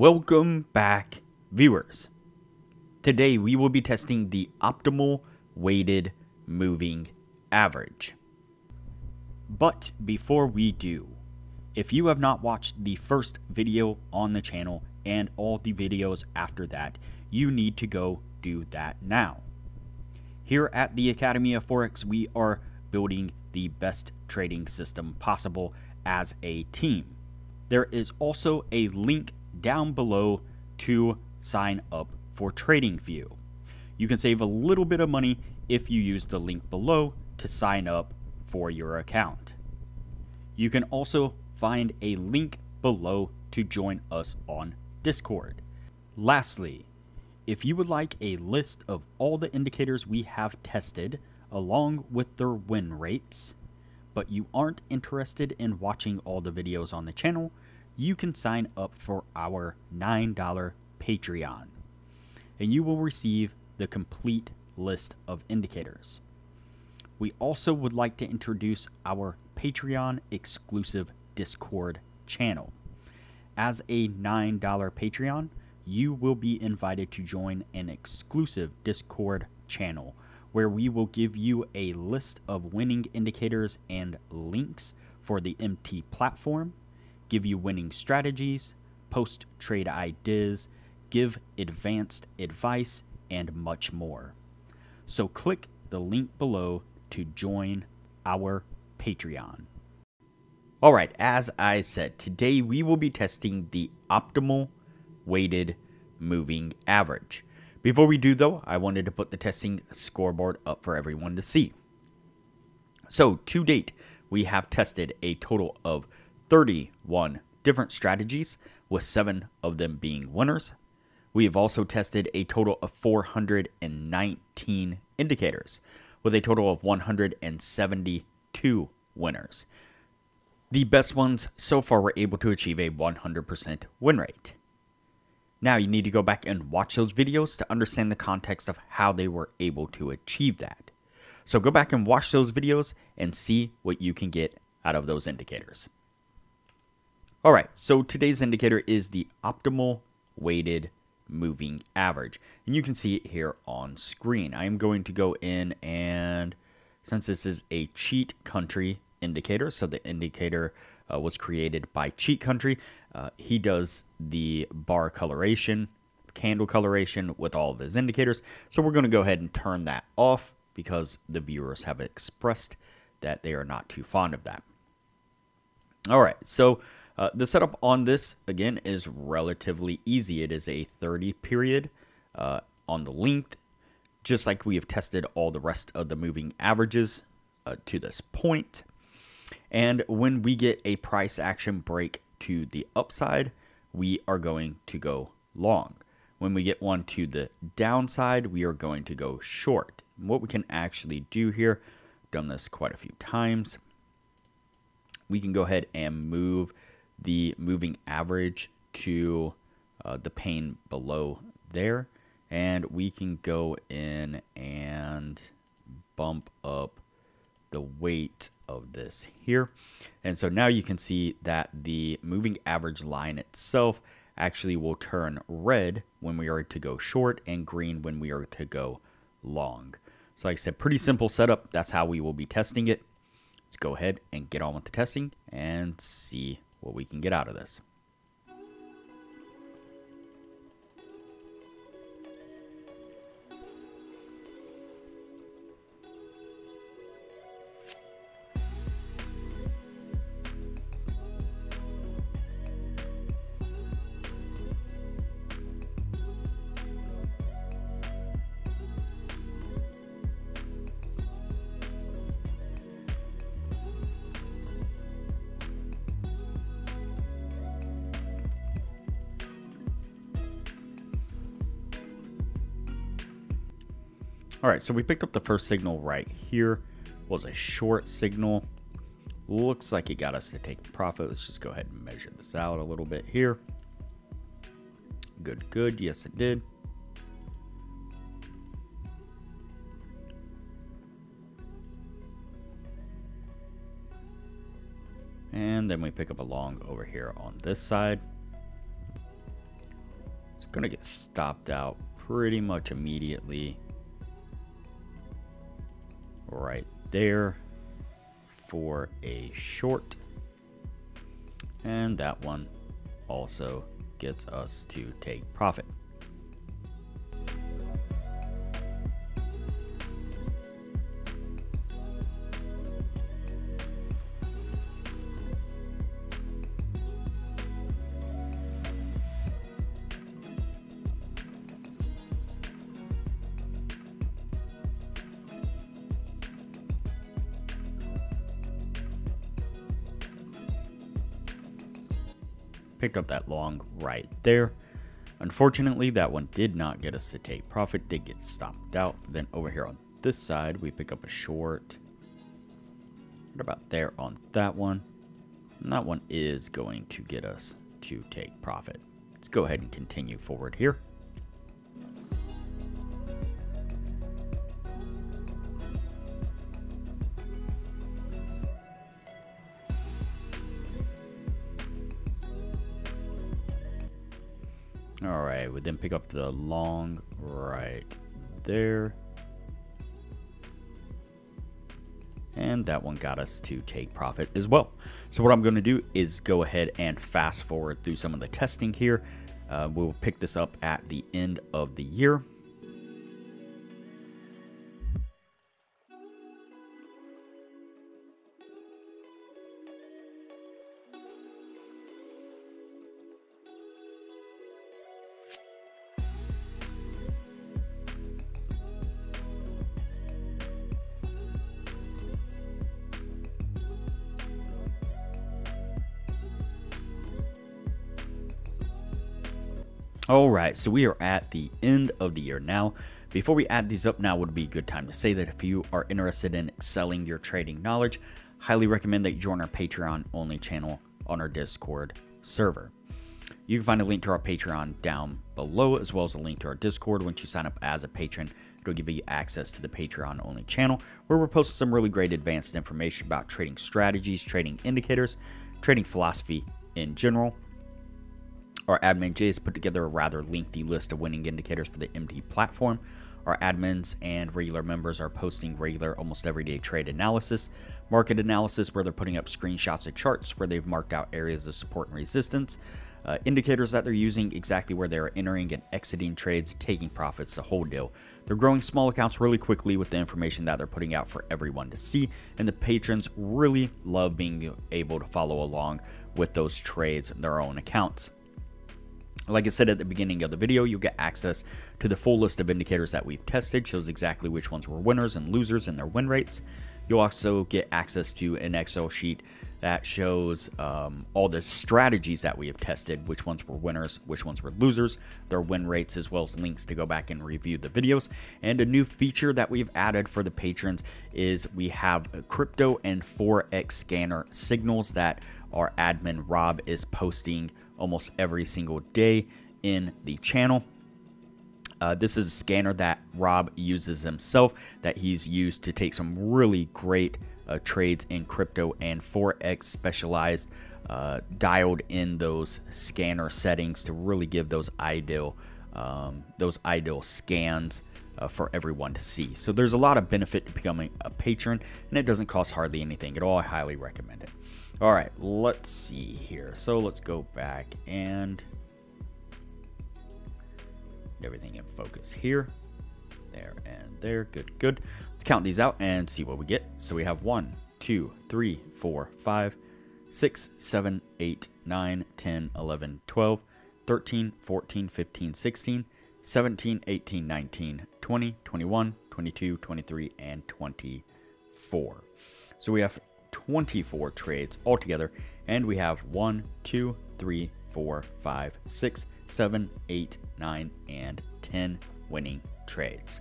Welcome back, viewers. Today we will be testing the optimal weighted moving average. But before we do, if you have not watched the first video on the channel and all the videos after that, you need to go do that now. Here at the Academy of Forex, we are building the best trading system possible as a team. There is also a link down below to sign up for TradingView. You can save a little bit of money if you use the link below to sign up for your account. You can also find a link below to join us on Discord. Lastly, if you would like a list of all the indicators we have tested along with their win rates, but you aren't interested in watching all the videos on the channel, you can sign up for our $9 Patreon and you will receive the complete list of indicators. We also would like to introduce our Patreon exclusive Discord channel. As a $9 Patreon, you will be invited to join an exclusive Discord channel where we will give you a list of winning indicators and links for the MT platform, give you winning strategies, post trade ideas, give advanced advice, and much more. So click the link below to join our Patreon. All right, as I said, today we will be testing the optimal weighted moving average. Before we do though, I wanted to put the testing scoreboard up for everyone to see. So to date, we have tested a total of 31 different strategies, with seven of them being winners. We have also tested a total of 419 indicators, with a total of 172 winners. The best ones so far were able to achieve a 100% win rate. Now you need to go back and watch those videos to understand the context of how they were able to achieve that. So go back and watch those videos and see what you can get out of those indicators. All right, so today's indicator is the optimal weighted moving average. And you can see it here on screen. I am going to go in and since this is a cheat country indicator, so the indicator uh, was created by Cheat Country, uh, he does the bar coloration, candle coloration with all of his indicators. So we're going to go ahead and turn that off because the viewers have expressed that they are not too fond of that. All right, so uh, the setup on this, again, is relatively easy. It is a 30 period uh, on the length, just like we have tested all the rest of the moving averages uh, to this point. And when we get a price action break to the upside, we are going to go long. When we get one to the downside, we are going to go short. And what we can actually do here, done this quite a few times, we can go ahead and move the moving average to uh, the pane below there. And we can go in and bump up the weight of this here. And so now you can see that the moving average line itself actually will turn red when we are to go short and green when we are to go long. So like I said, pretty simple setup. That's how we will be testing it. Let's go ahead and get on with the testing and see what we can get out of this. All right, so we picked up the first signal right here. Was a short signal. Looks like it got us to take profit. Let's just go ahead and measure this out a little bit here. Good, good. Yes, it did. And then we pick up a long over here on this side. It's gonna get stopped out pretty much immediately. Right there for a short. And that one also gets us to take profit. Picked up that long right there. Unfortunately, that one did not get us to take profit, did get stopped out. Then over here on this side, we pick up a short. What about there on that one? And that one is going to get us to take profit. Let's go ahead and continue forward here. Alright, we then pick up the long right there. And that one got us to take profit as well. So what I'm going to do is go ahead and fast forward through some of the testing here. Uh, we'll pick this up at the end of the year. All right, so we are at the end of the year now. Before we add these up now would be a good time to say that if you are interested in excelling your trading knowledge, highly recommend that you join our Patreon only channel on our Discord server. You can find a link to our Patreon down below, as well as a link to our Discord. Once you sign up as a patron, it'll give you access to the Patreon only channel, where we're posting some really great advanced information about trading strategies, trading indicators, trading philosophy in general, our admin Jay has put together a rather lengthy list of winning indicators for the MT platform. Our admins and regular members are posting regular, almost everyday trade analysis, market analysis, where they're putting up screenshots of charts where they've marked out areas of support and resistance, uh, indicators that they're using, exactly where they're entering and exiting trades, taking profits, the whole deal. They're growing small accounts really quickly with the information that they're putting out for everyone to see, and the patrons really love being able to follow along with those trades in their own accounts. Like I said at the beginning of the video, you'll get access to the full list of indicators that we've tested, shows exactly which ones were winners and losers and their win rates. You'll also get access to an Excel sheet that shows um, all the strategies that we have tested, which ones were winners, which ones were losers, their win rates, as well as links to go back and review the videos. And a new feature that we've added for the patrons is we have crypto and Forex scanner signals that our admin Rob is posting almost every single day in the channel. Uh, this is a scanner that Rob uses himself that he's used to take some really great uh, trades in crypto and Forex specialized, uh, dialed in those scanner settings to really give those ideal, um, those ideal scans uh, for everyone to see. So there's a lot of benefit to becoming a patron, and it doesn't cost hardly anything at all. I highly recommend it. All right, let's see here. So let's go back and everything in focus here. There and there. Good, good. Let's count these out and see what we get. So we have 1, 2, 3, 4, 5, 6, 7, 8, 9, 10, 11, 12, 13, 14, 15, 16, 17, 18, 19, 20, 21, 22, 23, and 24. So we have 24 trades altogether, and we have 1, 2, 3, 4, 5, 6, 7, 8, 9, and 10 winning trades.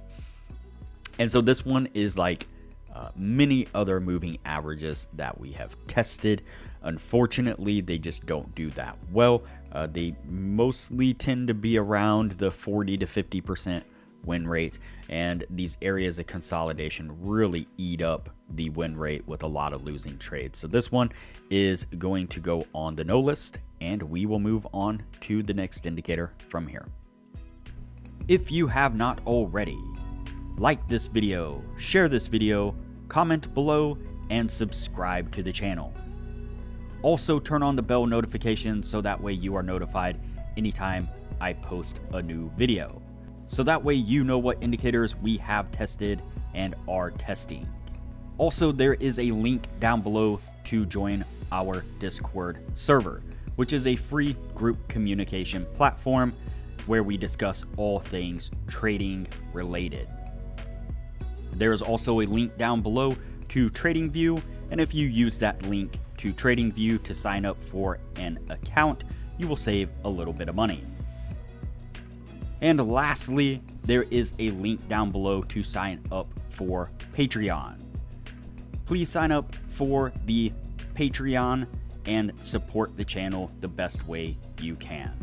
And so this one is like uh, many other moving averages that we have tested. Unfortunately, they just don't do that well. Uh, they mostly tend to be around the 40 to 50% win rate, and these areas of consolidation really eat up the win rate with a lot of losing trades. So this one is going to go on the no list, and we will move on to the next indicator from here. If you have not already, like this video, share this video, comment below, and subscribe to the channel. Also turn on the bell notification so that way you are notified anytime I post a new video. So that way you know what indicators we have tested and are testing. Also, there is a link down below to join our Discord server, which is a free group communication platform where we discuss all things trading related. There is also a link down below to TradingView, and if you use that link to TradingView to sign up for an account, you will save a little bit of money. And lastly, there is a link down below to sign up for Patreon. Please sign up for the Patreon and support the channel the best way you can.